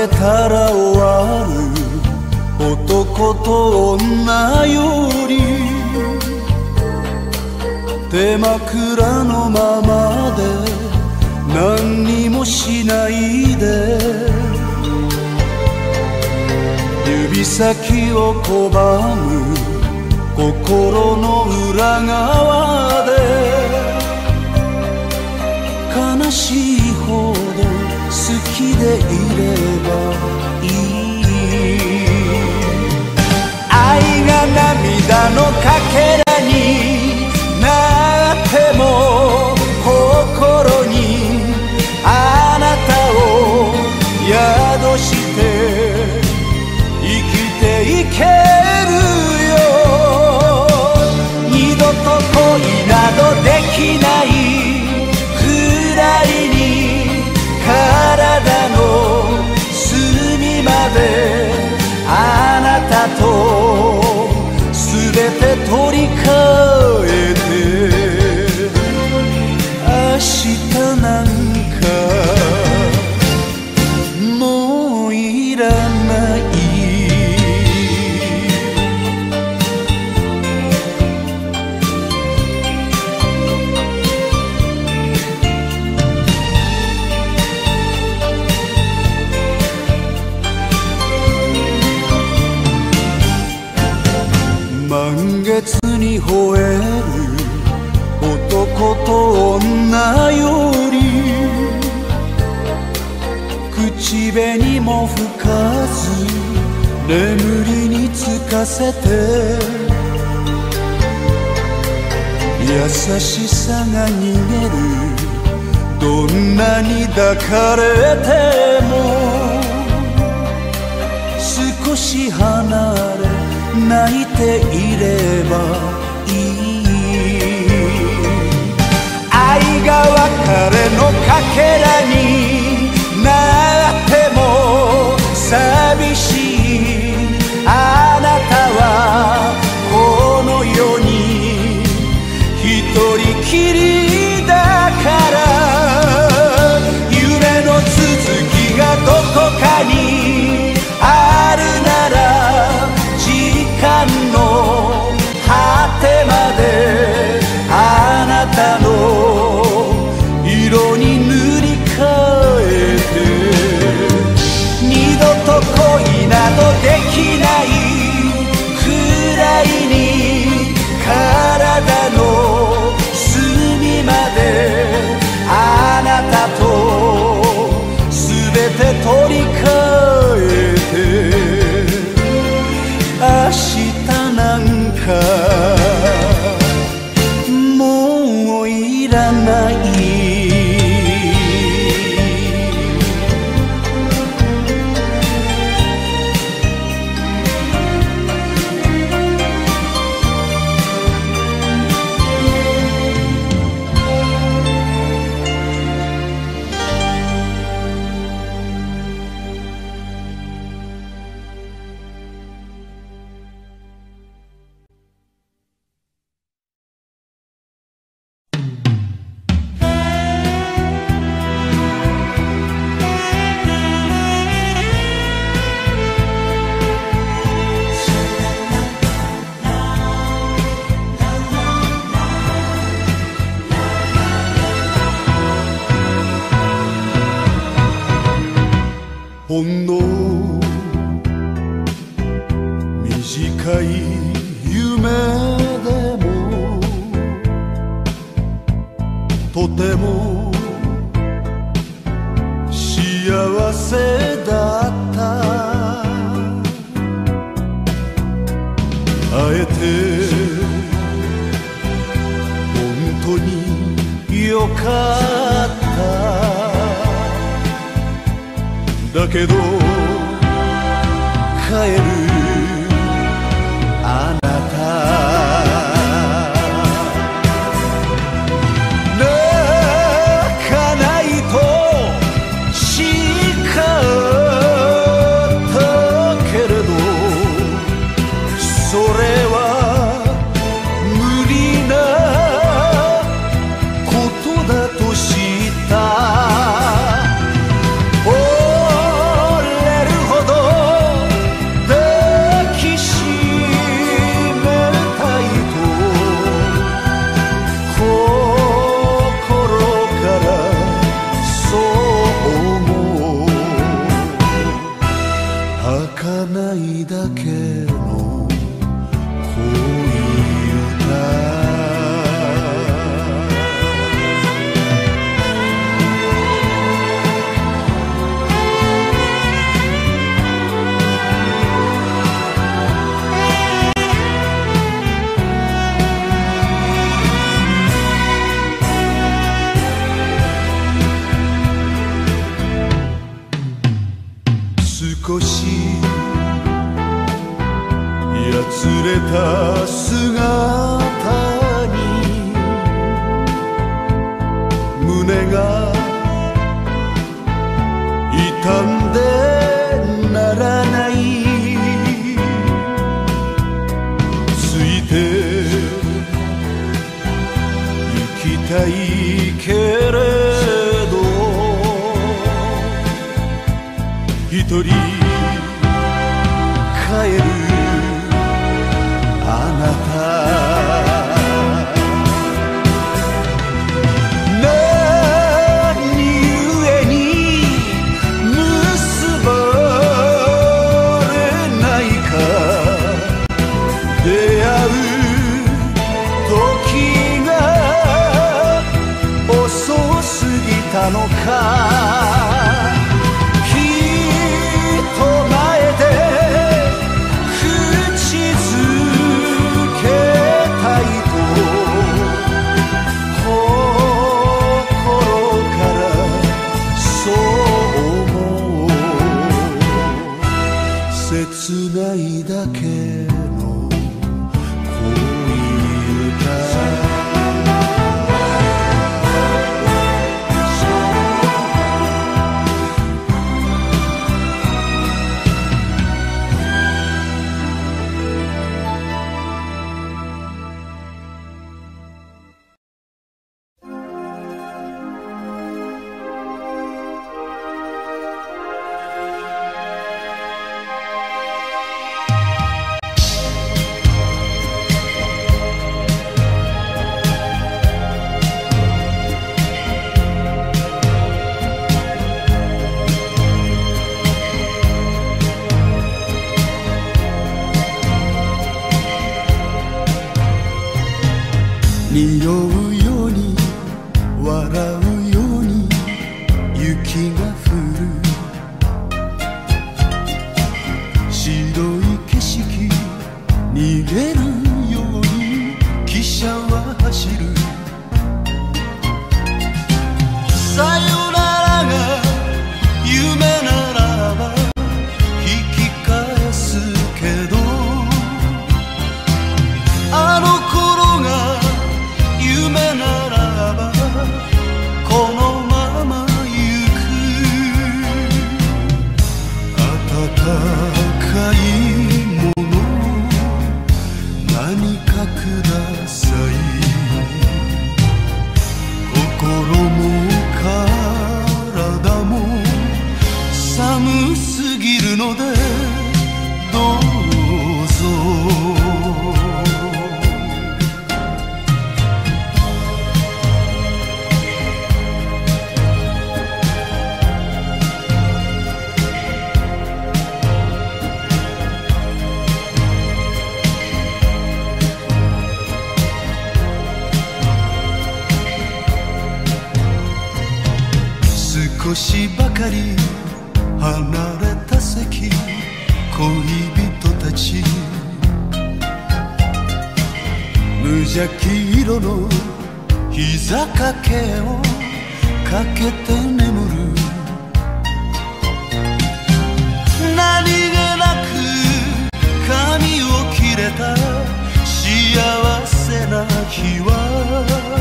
別れたら終わる男と女より手枕のままで何にもしないで。指先を拒む心の裏側で。きでいればいい愛が涙のかけらになっても心にあなたを宿して生きていけるよ。二度と恋などできない。抱かれても少し離れ泣いていればいい。愛が別れのかけらになっても寂しい少しばかり離れた席恋人たち。無邪気色の膝掛けをかけて眠る。何気なく髪を切れた幸せな日は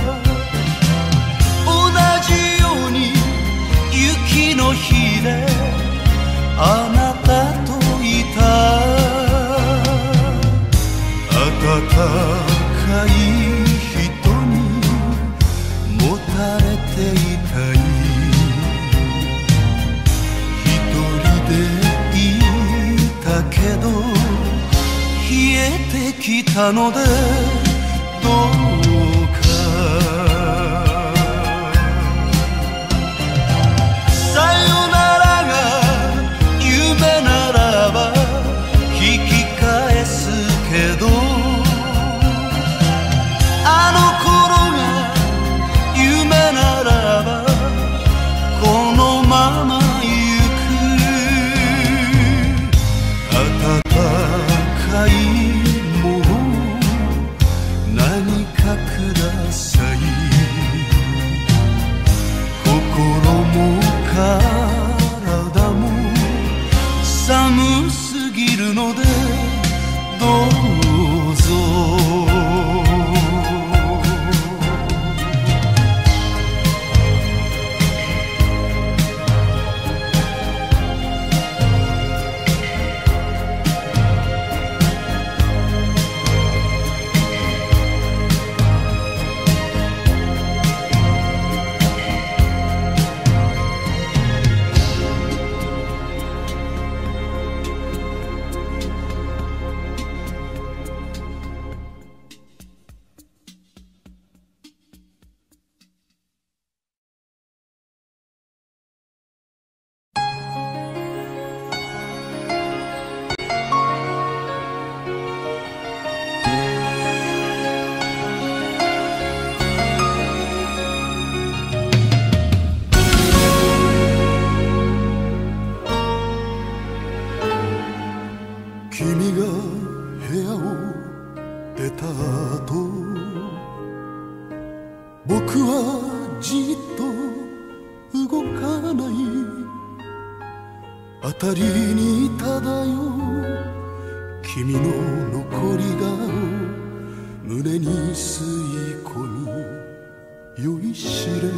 日であなたといた。暖かい人にもたれていたい。一人でいたけど冷えてきたのでどう君が部屋を出た後僕はじっと動かない辺りに漂う君の残りが胸に吸い込み酔いしれる。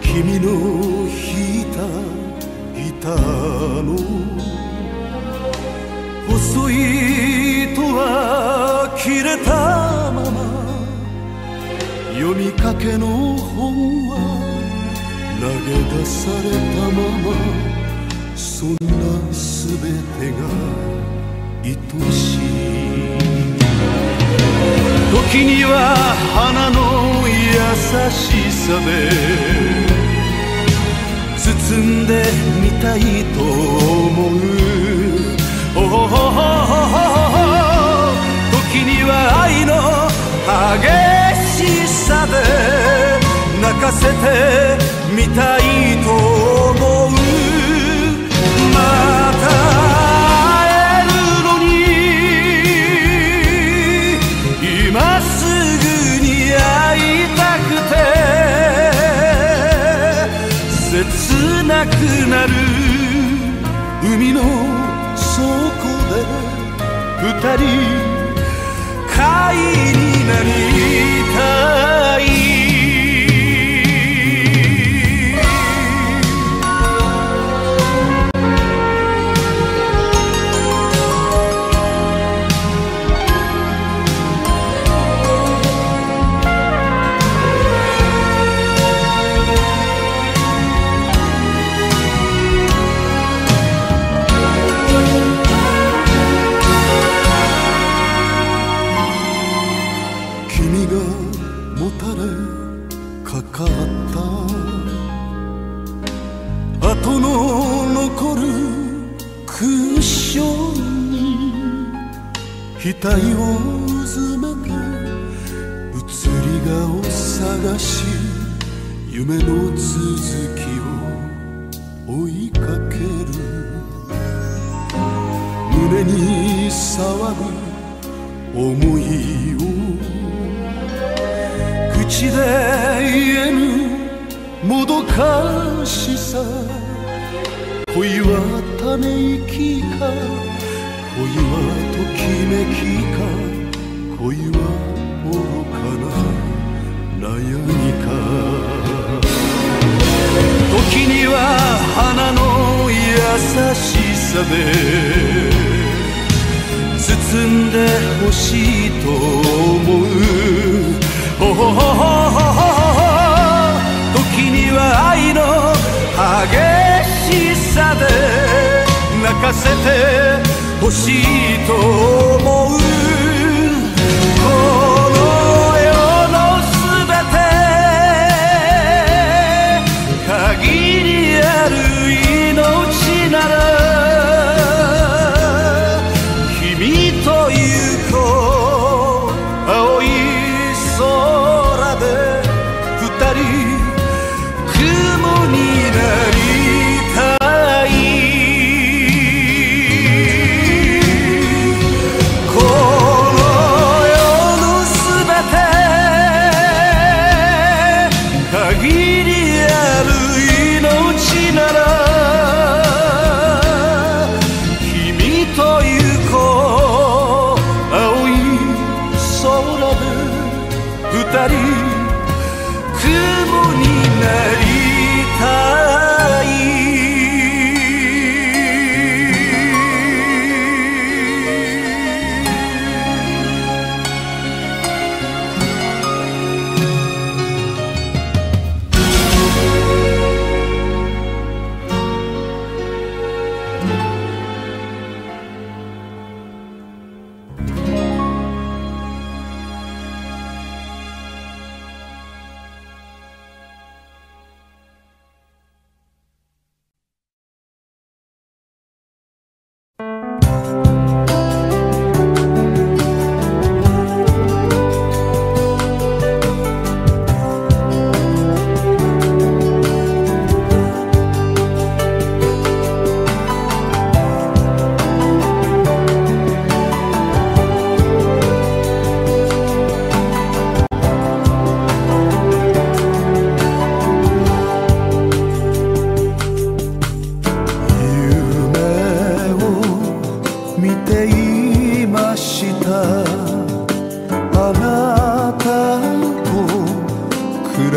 君の引いたギたの細い糸は切れたまま。読みかけの本は投げ出されたまま。そんな全てが愛しい。時には花の優しさで。包んでみたいと思う。時には愛の激しさで泣かせてみたいと思う。また会えるのに。今すぐに会いたくて切なくなる二人貝になり額をうずめて移り顔探し夢の続きを追いかける。胸に騒ぐ思いを。口で言えぬもどかしさ恋はため息か恋はときめきか？恋は愚かな悩みか？時には花の優しさで包んでほしいと思う。ほほほほほ時には愛の激しさで泣かせてしいと思う。二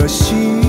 暮ら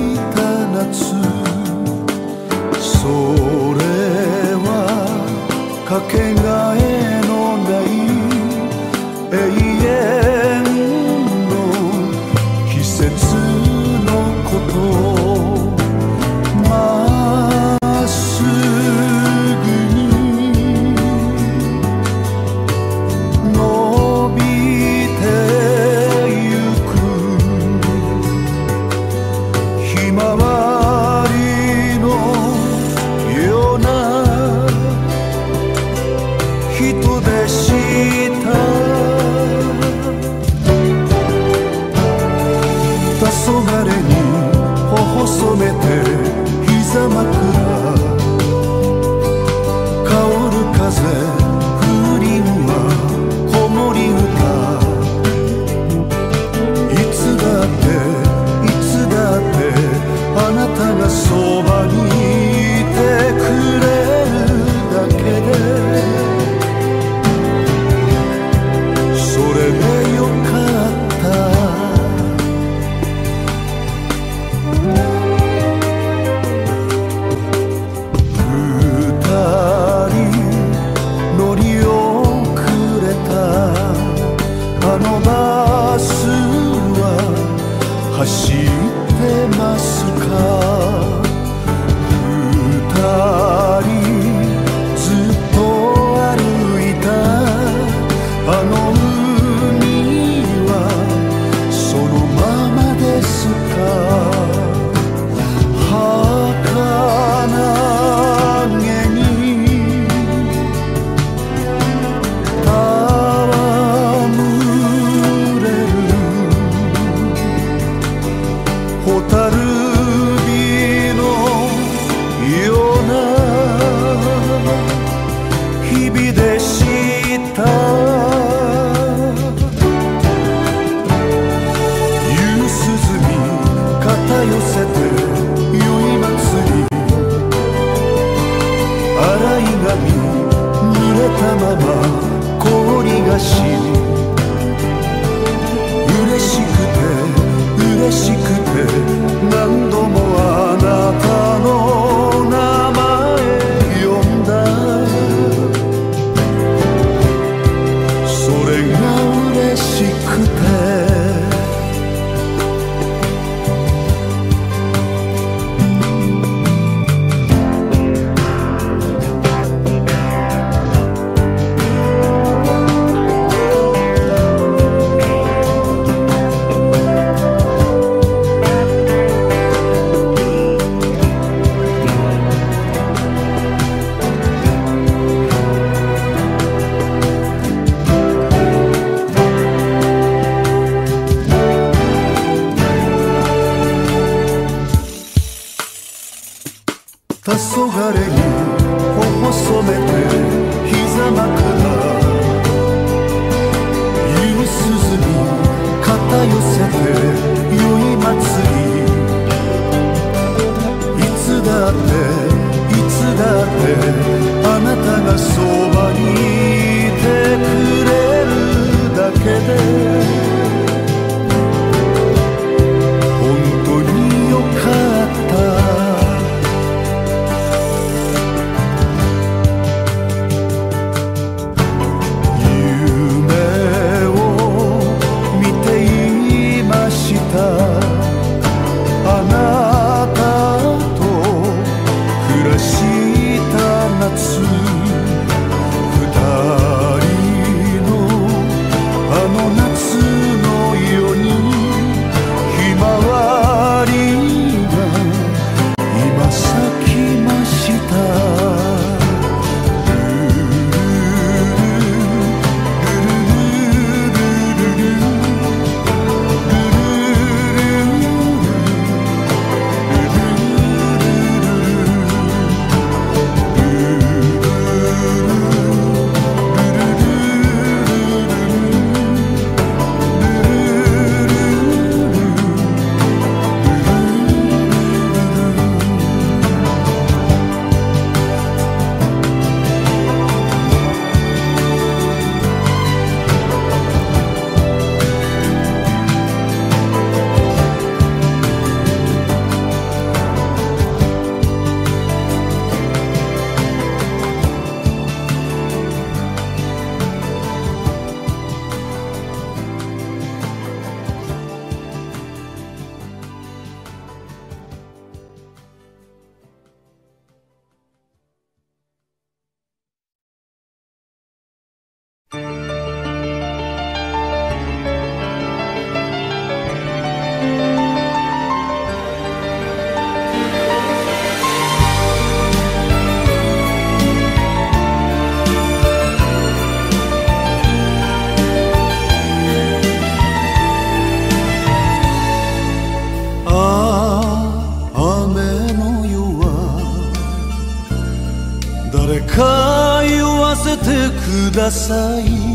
くだ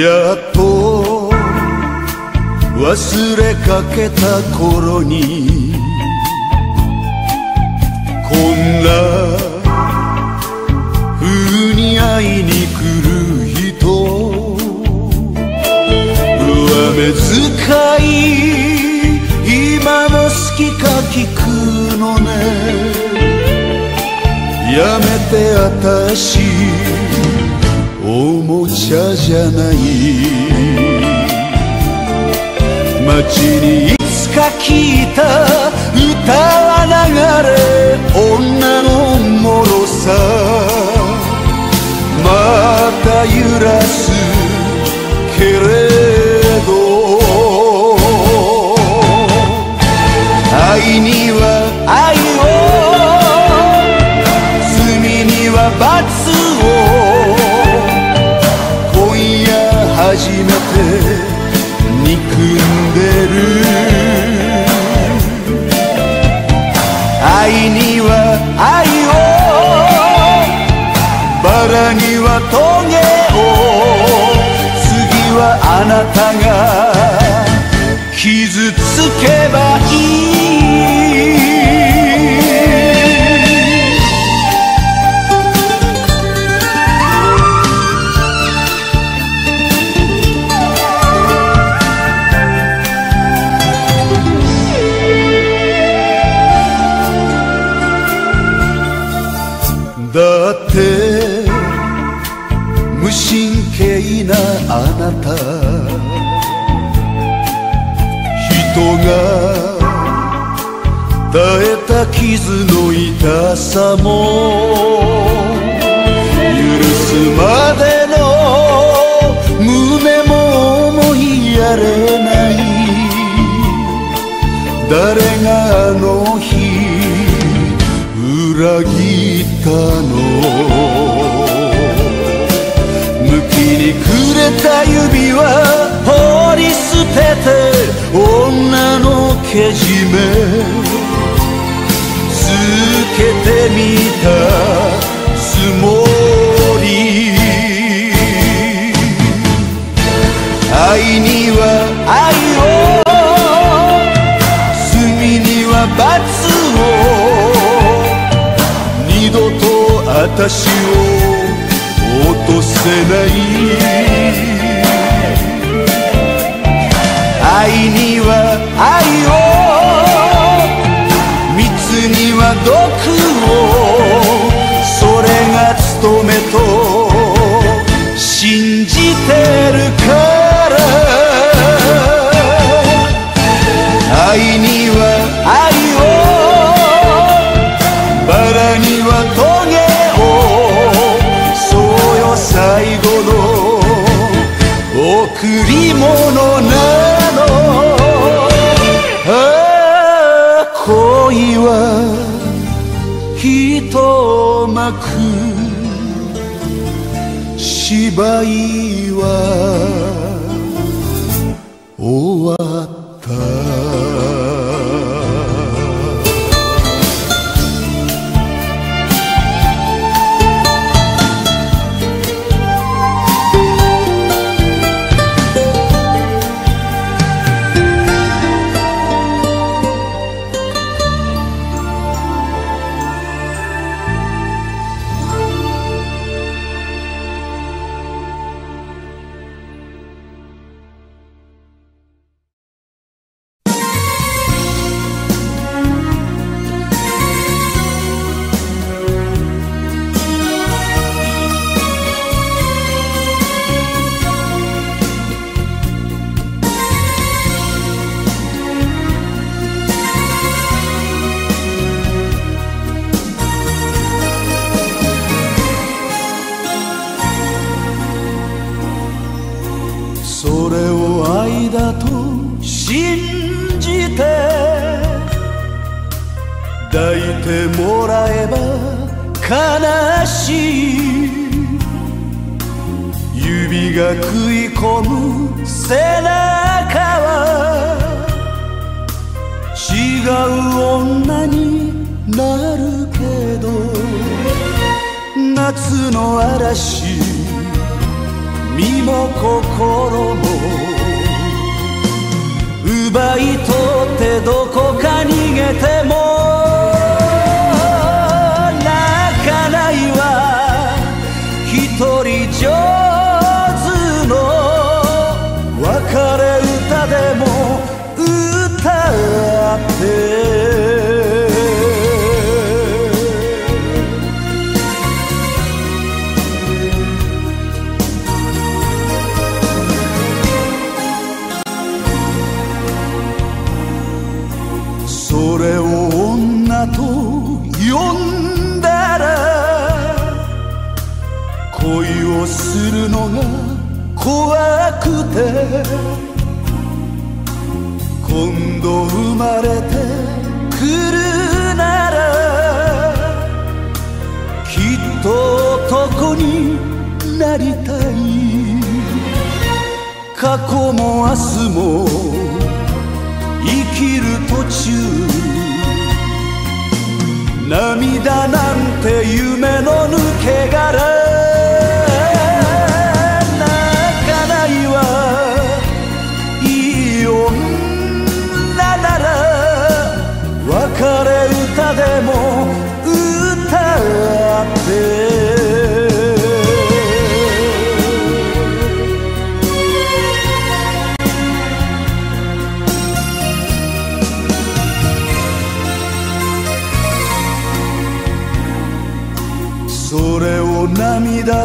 やっと忘れかけた頃にこんな風に会いに来る人上目遣い今も好きか聞くのね。やめてあたしおもちゃじゃない街にいつか聞いた歌は流れ女の脆さ。また揺らす。けれど。愛には愛。憎んでる。愛には愛を。バラにはトゲを。次はあなたが傷つけばいい。痛さも。許すまでの胸も思いやれない。誰があの日裏切ったの。向きにくれた指は放り捨てて女のけじめ。けてみたつもり。愛には愛を罪には罰を。二度と私を落とせない。り物なの。ああ恋はひとまく。芝居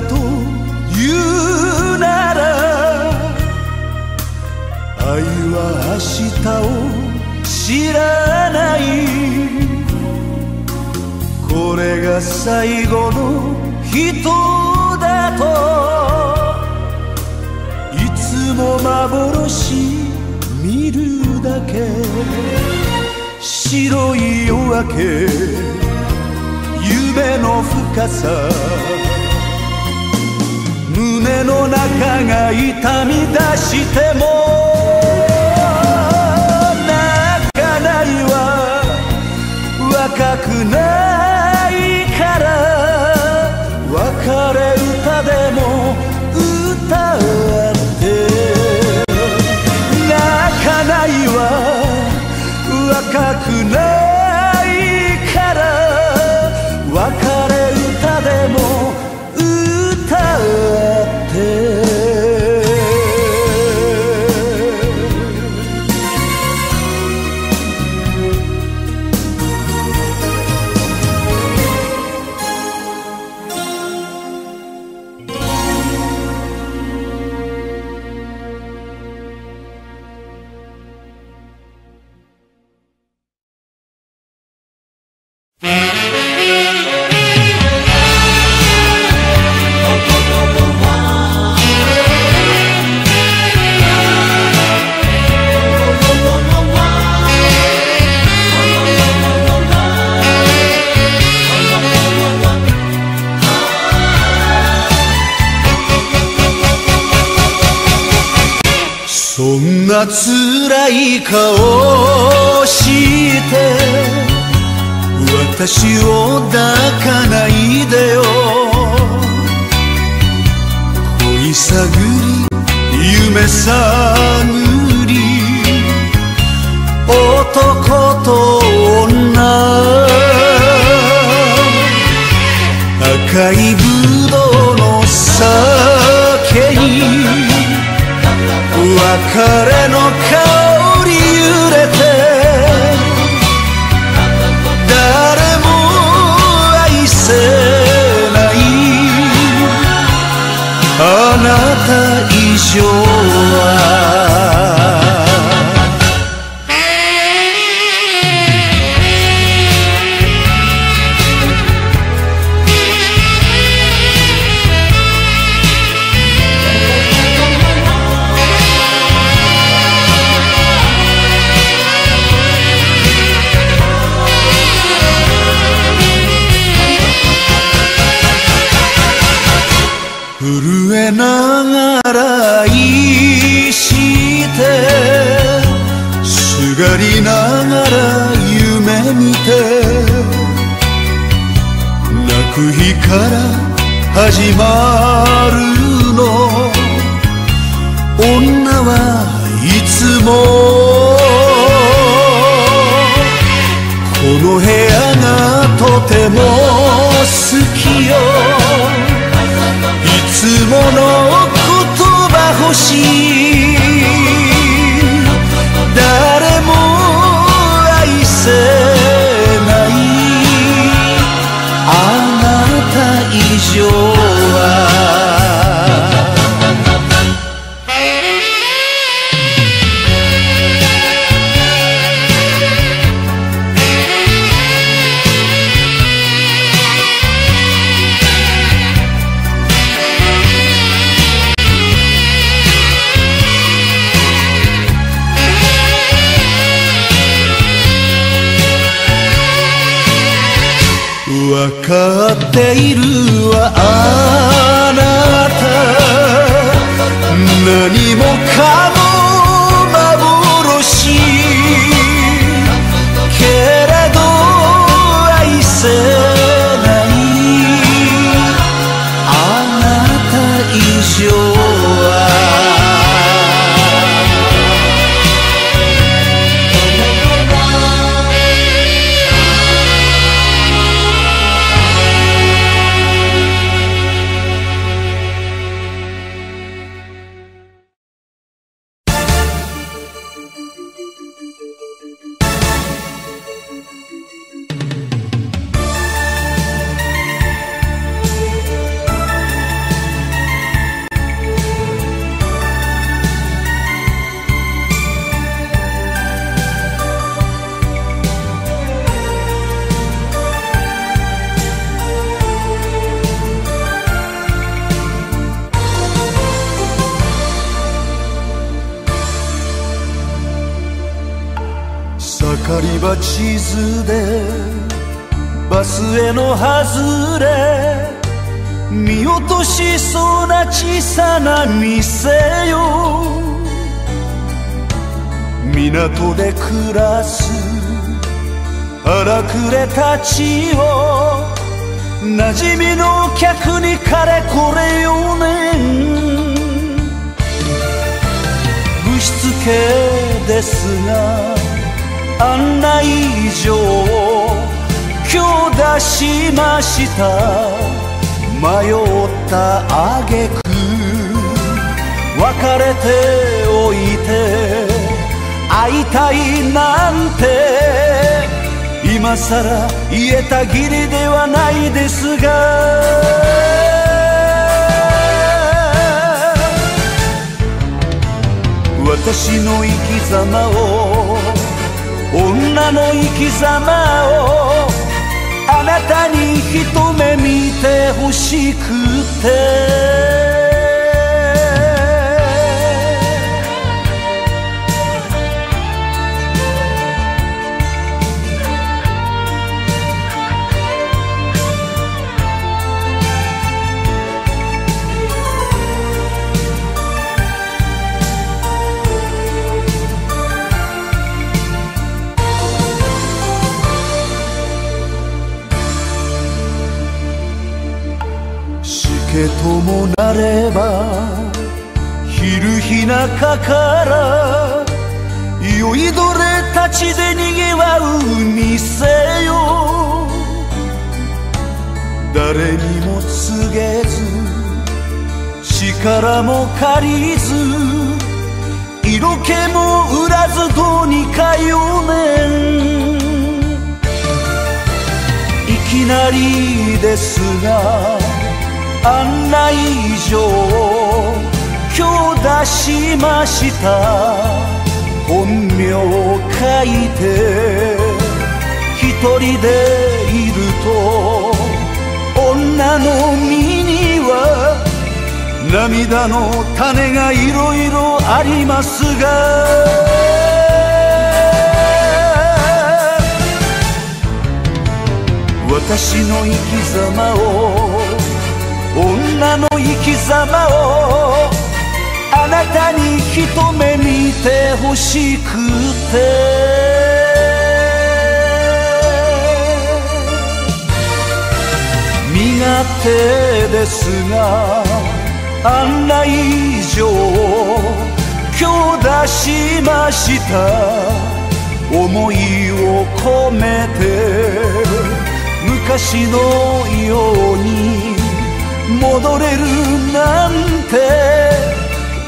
と言うなら愛は明日を知らない。これが最後の人だといつも幻見るだけ。白い夜明け夢の深さ。胸の中が痛み出しても泣かないわ。若くないから別れ歌でも歌って。泣かないわ。若くないたいるはあなた。何もかも盛り場地図でバスへの外れ見落としそうな小さな店よ。港で暮らす荒くれたちを馴染みの客にかれこれ4年ぶしつけですが案内状今日出しました迷ったあげく別れておいて会いたいなんて今さら言えたぎりではないですが私の生き様を女の生き様をあなたに一目見てほしくて。げず力も借りず色気も売らずどうにか4年いきなりですが案内状を今日出しました。本名を書いて一人でいると女の身には涙の種がいろいろありますが私の生き様を女の生き様をあなたに一目見てほしくて。手ですが案内状今日出しました。思いを込めて昔のように戻れるなんて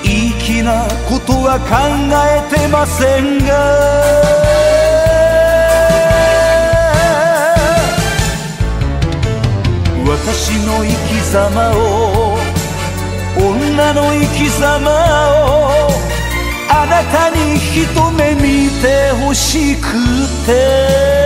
粋なことは考えてませんが。私の生き様を女の生き様をあなたに一目見てほしくて。